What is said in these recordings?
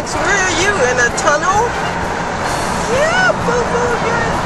Max, where are you? In a tunnel? Yeah, boo-boo,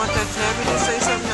want that tabby to say something?